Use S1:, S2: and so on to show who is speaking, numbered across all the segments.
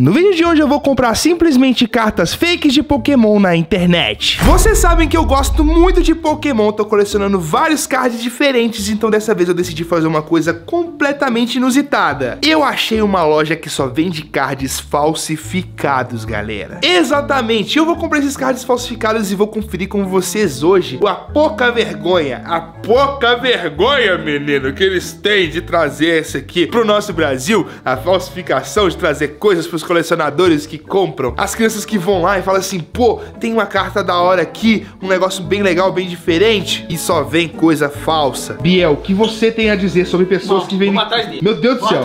S1: No vídeo de hoje eu vou comprar simplesmente cartas fakes de Pokémon na internet. Vocês sabem que eu gosto muito de Pokémon, tô colecionando vários cards diferentes, então dessa vez eu decidi fazer uma coisa completamente inusitada. Eu achei uma loja que só vende cards falsificados, galera. Exatamente, eu vou comprar esses cards falsificados e vou conferir com vocês hoje a pouca vergonha, a pouca vergonha, menino, que eles têm de trazer esse aqui pro nosso Brasil, a falsificação de trazer coisas pros os colecionadores que compram, as crianças que vão lá e falam assim, pô, tem uma carta da hora aqui, um negócio bem legal, bem diferente, e só vem coisa falsa. Biel, o que você tem a dizer sobre pessoas
S2: Bom,
S1: que vendem...
S2: atrás deles.
S1: Meu Deus do céu.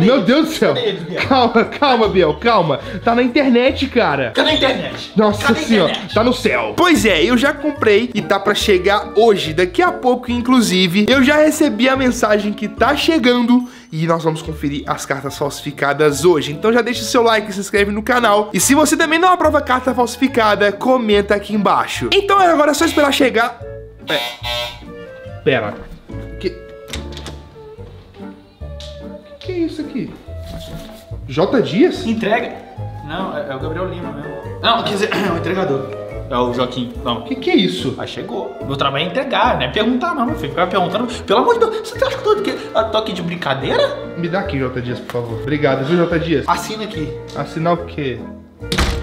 S1: Meu
S2: eles?
S1: Deus do céu.
S2: Eles,
S1: calma, calma, Biel, calma. Tá na internet, cara.
S2: Cadê a internet?
S1: Nossa
S2: Cadê
S1: senhora,
S2: internet?
S1: tá no céu. Pois é, eu já comprei e tá pra chegar hoje, daqui a pouco, inclusive. Eu já recebi a mensagem que tá chegando e nós vamos conferir as cartas falsificadas hoje. Então já deixa o seu like, se inscreve no canal. E se você também não aprova carta falsificada, comenta aqui embaixo. Então agora é só esperar chegar. É. Pera. Que. Que é isso aqui? J Dias?
S2: Entrega. Não, é, é o Gabriel Lima mesmo. Não, quer dizer, é o entregador. É o Joaquim. Não.
S1: Que que é isso?
S2: Aí chegou. Meu trabalho é entregar, não é perguntar não, meu filho. Ficar perguntando. Pelo amor de Deus, você tá acha que eu tô, que, eu tô aqui de brincadeira?
S1: Me dá aqui, J Dias, por favor. Obrigado, viu, J Dias?
S2: Assina aqui.
S1: Assinar o quê?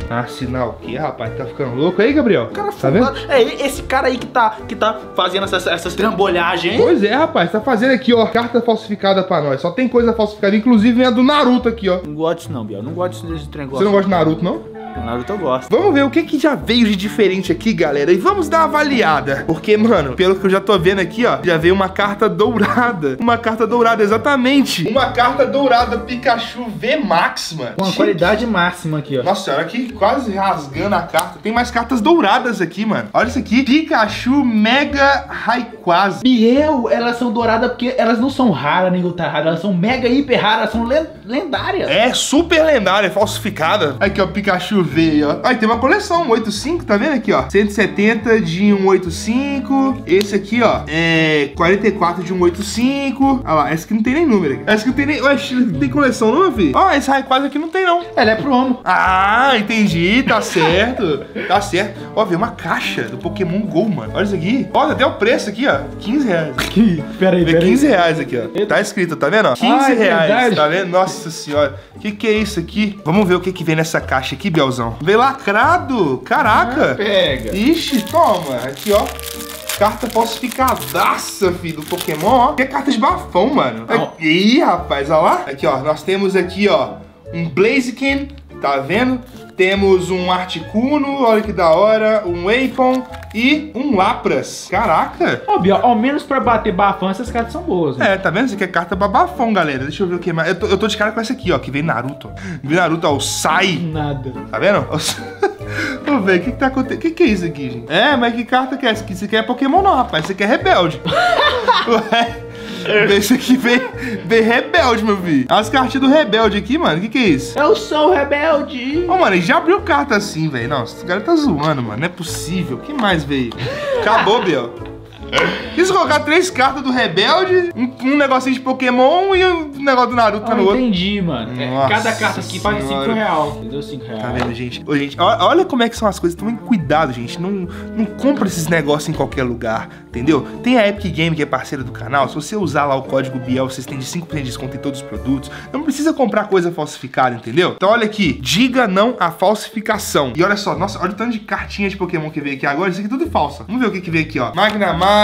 S1: Assinar o quê, rapaz? Tá ficando louco aí, Gabriel?
S2: Cara,
S1: tá vendo?
S2: É esse cara aí que tá, que tá fazendo essas, essas trambolhagens, hein?
S1: Pois é, rapaz, tá fazendo aqui, ó, carta falsificada pra nós. Só tem coisa falsificada, inclusive vem a do Naruto aqui, ó.
S2: Não gosto disso não, Biel. Não gosto desse trem.
S1: Você não gosta de Naruto, não?
S2: Naruto eu gosto.
S1: Vamos ver o que, que já veio de diferente aqui, galera. E vamos dar uma avaliada. Porque, mano, pelo que eu já tô vendo aqui, ó, já veio uma carta dourada. Uma carta dourada, exatamente. Uma carta dourada Pikachu V Max, mano.
S2: Com a
S1: Gente,
S2: qualidade máxima aqui, ó.
S1: Nossa senhora, aqui quase rasgando a carta. Tem mais cartas douradas aqui, mano. Olha isso aqui. Pikachu Mega Rayquaza.
S2: Biel, elas são douradas porque elas não são raras nem ultra raras, elas são mega hiper raras, são len- lendárias.
S1: É super lendária, falsificada. Aqui, ó, Pikachu Ó. Aí tem uma coleção, um 85, tá vendo aqui, ó? 170 de um 85. Esse aqui, ó, é 44 de um 85. Olha lá, essa aqui não tem nem número. Essa aqui não tem nem... Ué, não tem coleção não, meu filho? Ó, esse Rayquaza aqui não tem não.
S2: Ela é promo.
S1: Ah, entendi, tá certo. tá certo. Ó, veio uma caixa do Pokémon GO, mano. Olha isso aqui. Ó, até o preço aqui, ó. 15 reais.
S2: Pera aí,
S1: Vê 15 reais aqui, ó. Tá escrito, tá vendo? ó? 15
S2: Ah, é
S1: reais,
S2: verdade.
S1: tá vendo? Nossa senhora. O que, que é isso aqui? Vamos ver o que, que vem nessa caixa aqui, Veio lacrado. Caraca.
S2: Pega.
S1: Ixi, toma. Aqui, ó. Carta falsificadaça, filho, do Pokémon, ó. Que é carta de bafão, mano.
S2: Não.
S1: Ih, rapaz, olha lá. Aqui, ó. Nós temos aqui, ó, um Blaziken, tá vendo? Temos um Articuno, olha que da hora. Um Apon e um Lapras. Caraca.
S2: Ó, Biel, ao menos pra bater bafão, essas cartas são boas. Né?
S1: É, tá vendo? Isso aqui é carta babafão, galera. Deixa eu ver o que mais. Eu tô, eu tô de cara com essa aqui, ó, que vem Naruto. Vem Naruto, ó, o Sai.
S2: Nada.
S1: Tá vendo? Vamos ver, o que que tá acontecendo? O que que é isso aqui, gente? É, mas que carta que é essa aqui? Isso aqui é Pokémon não, rapaz. Isso aqui é Rebelde. Ué, esse aqui vem, vem Rebelde, meu filho. As cartinhas do Rebelde aqui, mano. O que que é isso?
S2: Eu sou rebelde.
S1: Ô, mano, ele já abriu carta assim, velho. Nossa, esse cara tá zoando, mano. Não é possível. O que mais veio? Acabou, Biel. Quis colocar três cartas do Rebelde, um, um negocinho de Pokémon e um negócio do Naruto
S2: Ah,
S1: no outro.
S2: entendi, mano. É,
S1: Nossa
S2: cada carta aqui paga 5
S1: senhora.
S2: real. Entendeu? 5 real.
S1: Tá vendo, gente? Ô, gente, olha como é que são as coisas. Tomem cuidado, gente. Não, não compra esses negócios em qualquer lugar, entendeu? Tem a Epic Game, que é parceira do canal. Se você usar lá o código Biel, vocês têm de 5% de desconto em todos os produtos. Não precisa comprar coisa falsificada, entendeu? Então, olha aqui. Diga não à falsificação. E olha só, nossa, olha o tanto de cartinha de Pokémon que veio aqui agora. Isso aqui é tudo falsa. Vamos ver o que, que veio aqui, ó.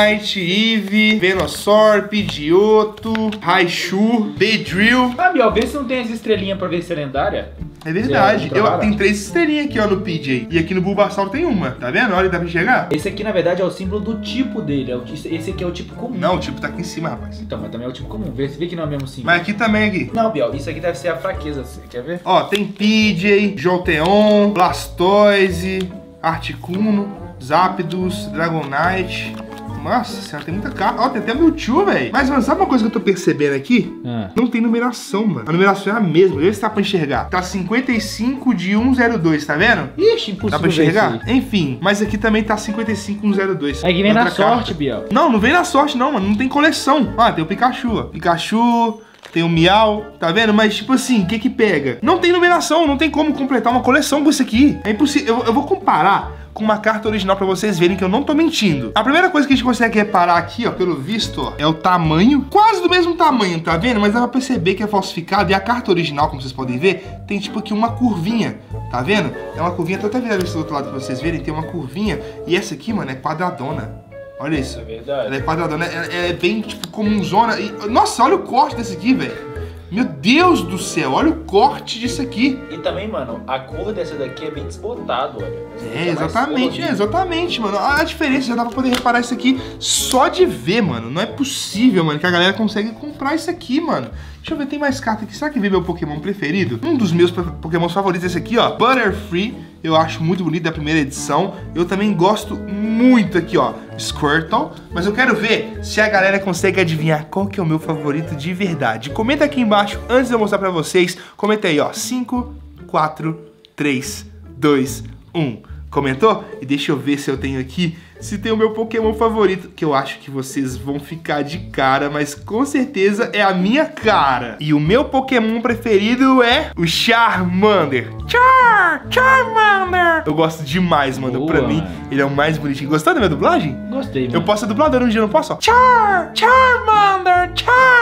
S1: Magnemite, Eevee, Venusaur, Pidgeotto, Raichu, Beedrill.
S2: Ah, Biel, vê se não tem as estrelinhas pra ver se é lendária.
S1: É verdade.
S2: Zero,
S1: Eu, tem três estrelinhas aqui, ó, no PJ. E aqui no Bulbasaur tem uma. Tá vendo? Olha, dá pra enxergar?
S2: Esse aqui, na verdade, é o símbolo do tipo dele. É esse aqui é o tipo comum.
S1: Não, o tipo tá aqui em cima, rapaz.
S2: Então, mas também é o tipo comum. Vê, vê que não é o mesmo símbolo.
S1: Mas aqui também, aqui.
S2: Não, Biel, isso aqui deve ser a fraqueza. Você quer ver?
S1: Ó, tem PJ, Jolteon, Blastoise, Articuno, Zapdos, Dragonite. Nossa senhora, tem muita carta. Ó, tem até Mewtwo, velho. Mas, mano, sabe uma coisa que eu tô percebendo aqui?
S2: Ah.
S1: Não tem numeração, mano. A numeração é a mesma. Vê se dá pra enxergar. Tá 55 de 102, tá vendo?
S2: Ixi, impossível
S1: Dá pra enxergar? Enfim, mas aqui também tá 55102.
S2: É que vem na sorte, Biel.
S1: Não, não vem na sorte não, mano. Não tem coleção. Ah, tem o Pikachu, ó. Pikachu, tem o Miau, tá vendo? Mas, tipo assim, o que que pega? Não tem numeração, não tem como completar uma coleção com isso aqui. É impossível. Eu, eu vou comparar com uma carta original pra vocês verem que eu não tô mentindo. A primeira coisa que a gente consegue reparar aqui, ó, pelo visto, ó, é o tamanho. Quase do mesmo tamanho, tá vendo? Mas dá pra perceber que é falsificado. E a carta original, como vocês podem ver, tem tipo aqui uma curvinha, tá vendo? É uma curvinha, tô até virando isso do outro lado pra vocês verem, tem uma curvinha. E essa aqui, mano, é quadradona. Olha isso.
S2: É verdade.
S1: Ela é quadradona, é, é bem, tipo, comunzona. E, nossa, olha o corte desse aqui, velho. Meu Deus do céu, olha o corte disso aqui.
S2: E também, mano, a cor dessa daqui é bem desbotado, olha.
S1: É, exatamente, é, exatamente, mano. Olha a diferença, já dá pra poder reparar isso aqui só de ver, mano. Não é possível, mano, que a galera consegue comprar isso aqui, mano. Deixa eu ver, tem mais carta aqui. Será que veio meu Pokémon preferido? Um dos meus po- Pokémons favoritos é esse aqui, ó. Butterfree. Eu acho muito bonito da primeira edição. Eu também gosto muito aqui, ó. Squirtle. Mas eu quero ver se a galera consegue adivinhar qual que é o meu favorito de verdade. Comenta aqui embaixo antes de eu mostrar pra vocês. Comenta aí, ó. 5, 4, 3, 2, 1. Comentou? E deixa eu ver se eu tenho aqui, se tem o meu Pokémon favorito, que eu acho que vocês vão ficar de cara, mas com certeza é a minha cara. E o meu Pokémon preferido é o Charmander. Char! Charmander! Eu gosto demais, mano.
S2: Boa,
S1: pra mim,
S2: mano.
S1: ele é o mais bonitinho. Gostou da minha dublagem?
S2: Gostei, mano.
S1: Eu posso ser dublador um dia, não posso? Char! Charmander! Char!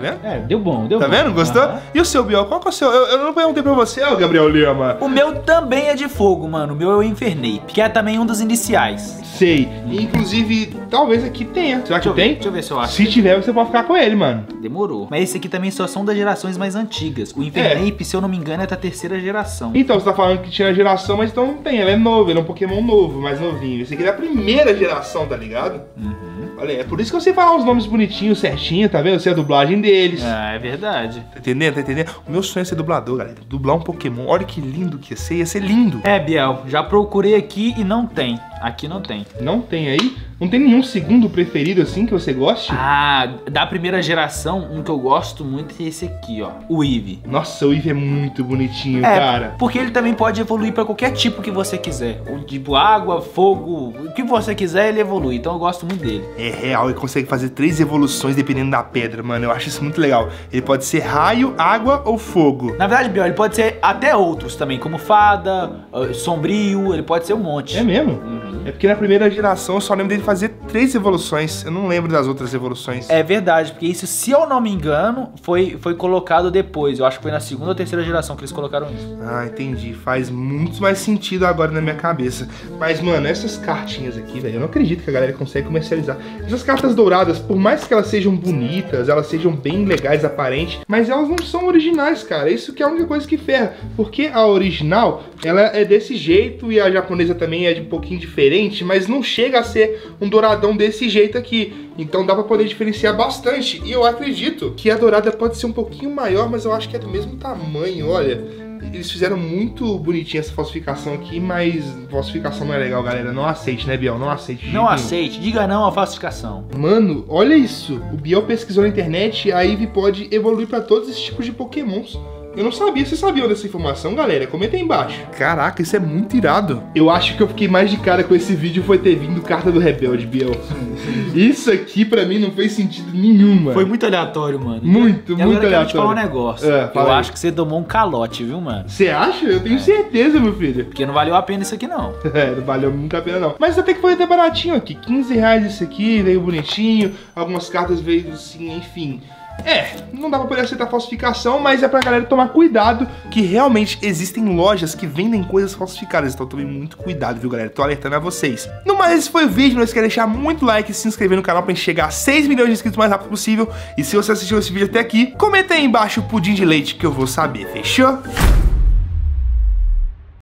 S1: Tá vendo?
S2: É, deu bom, deu
S1: Tá
S2: bom.
S1: vendo? Gostou? E o seu, Biel? Qual que é o seu? Eu, eu não perguntei pra você, Gabriel Lima.
S3: O meu também é de fogo, mano. O meu é o Infernape, que é também um dos iniciais.
S1: Sei. Inclusive, talvez aqui tenha. Será que
S3: Deixa eu ver,
S1: tem?
S3: deixa eu ver se eu acho.
S1: Se tiver, você pode ficar com ele, mano.
S3: Demorou. Mas esse aqui também só são das gerações mais antigas. O Infernape, se eu não me engano, é da terceira geração.
S1: Então, você tá falando que tinha geração, mas então não tem. Ele é novo, ele é um Pokémon novo, mais novinho. Esse aqui é da primeira geração, tá ligado?
S3: Uhum.
S1: Olha, é por isso que eu sei falar os nomes bonitinhos, certinho, tá vendo? Eu sei a dublagem deles.
S3: Ah, é verdade.
S1: Tá entendendo? Tá entendendo? O meu sonho é ser dublador, galera. Dublar um Pokémon. Olha que lindo que ia ser. Ia ser lindo.
S3: É, Biel, já procurei aqui e não tem. Aqui não tem.
S1: Não tem aí? Não tem nenhum segundo preferido assim que você goste?
S3: Ah, da primeira geração, um que eu gosto muito é esse aqui, ó. O Eevee.
S1: Nossa, o Eve é muito bonitinho,
S3: É,
S1: cara.
S3: porque ele também pode evoluir pra qualquer tipo que você quiser. O Tipo água, fogo, o que você quiser, ele evolui. Então eu gosto muito dele.
S1: É real, ele consegue fazer três evoluções dependendo da pedra, mano. Eu acho isso muito legal. Ele pode ser raio, água ou fogo.
S3: Na verdade, Biel, ele pode ser até outros também, como fada, ah, sombrio, ele pode ser um monte.
S1: É mesmo?
S3: Uhum.
S1: É porque na primeira geração eu só lembro dele fazer três evoluções. Eu não lembro das outras evoluções.
S3: É verdade, porque isso, se eu não me engano, foi, foi colocado depois. Eu acho que foi na segunda ou terceira geração que eles colocaram isso.
S1: Ah, entendi. Faz muito mais sentido agora na minha cabeça. Mas, mano, essas cartinhas aqui, velho, eu não acredito que a galera consegue comercializar. Essas cartas douradas, por mais que elas sejam bonitas, elas sejam bem legais, aparentes, mas elas não são originais, cara. Isso que é a única coisa que ferra. Porque a original, ela é desse jeito e a japonesa também é de um pouquinho diferente, mas não chega a ser um douradão desse jeito aqui. Então dá pra poder diferenciar bastante. E eu acredito que a dourada pode ser um pouquinho maior, mas eu acho que é do mesmo tamanho, olha. Eles fizeram muito bonitinha essa falsificação aqui, mas falsificação não é legal, galera. Não aceite, né, Biel? Não aceite.
S3: Não
S1: nenhum.
S3: aceite, diga não à falsificação.
S1: Mano, olha isso. O Biel pesquisou na internet e a Eve pode evoluir pra todos esses tipos de pokémons. Eu não sabia, vocês sabiam dessa informação, galera? Comenta aí embaixo. Caraca, isso é muito irado. Eu acho que eu fiquei mais de cara com esse vídeo foi ter vindo carta do Rebelde, Biel. Isso aqui pra mim não fez sentido nenhum, mano.
S3: Foi muito aleatório, mano.
S1: Muito,
S3: e
S1: muito
S3: agora eu falar um
S1: aleatório.
S3: negócio.
S1: É,
S3: eu
S1: aí.
S3: acho que você tomou um calote, viu, mano?
S1: Você acha? Eu tenho certeza, meu filho.
S3: Porque não valeu a pena isso aqui, não.
S1: É, não valeu muito a pena não. Mas até que foi até baratinho aqui. 15 reais esse aqui, veio bonitinho. Algumas cartas veio assim, enfim. É, não dá pra poder aceitar falsificação, mas é pra galera tomar cuidado que realmente existem lojas que vendem coisas falsificadas. Então tomem muito cuidado, viu, galera? Tô alertando a vocês. No mais, esse foi o vídeo. Não esqueça de deixar muito like e se inscrever no canal pra gente chegar a 6 milhões de inscritos o mais rápido possível. E se você assistiu esse vídeo até aqui, comenta aí embaixo o pudim de leite que eu vou saber, fechou?